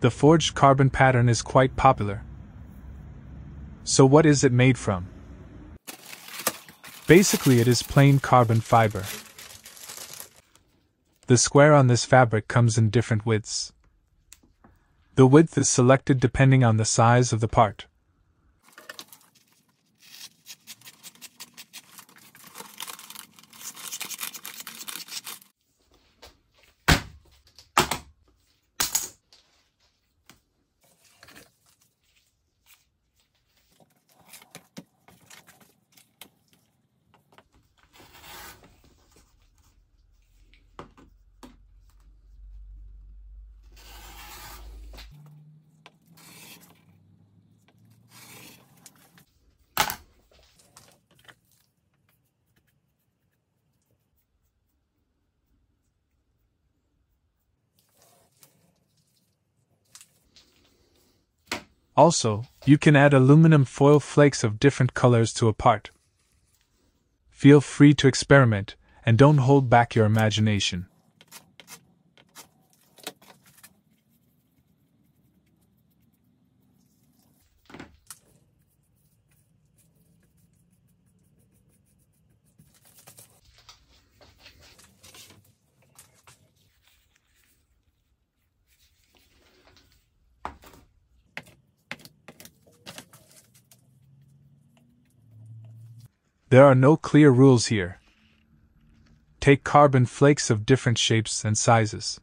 The forged carbon pattern is quite popular. So, what is it made from? Basically, it is plain carbon fiber. The square on this fabric comes in different widths. The width is selected depending on the size of the part. Also, you can add aluminum foil flakes of different colors to a part. Feel free to experiment, and don't hold back your imagination. There are no clear rules here. Take carbon flakes of different shapes and sizes.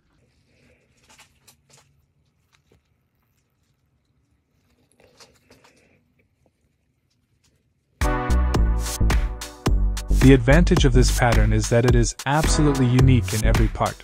The advantage of this pattern is that it is absolutely unique in every part.